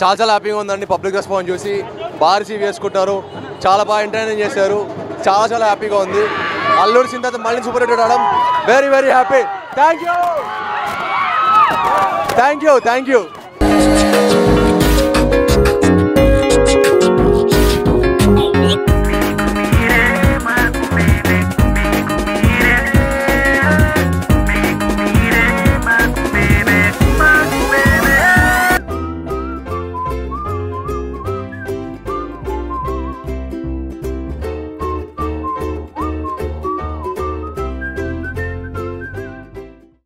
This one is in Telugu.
చాలా చాలా హ్యాపీగా ఉందండి. పబ్లిక్ రెస్పాన్స్ చూసి బారిసీ వేసుకుంటారు. చాలా బాగా ఎంటర్టైన్ చేశారు. చాలా చాలా హ్యాపీగా ఉంది. అల్లూరి సింగ్ తర్వాత మళ్ళీ సూపర్ హిట్ ఆడడం very very happy thank you thank you thank you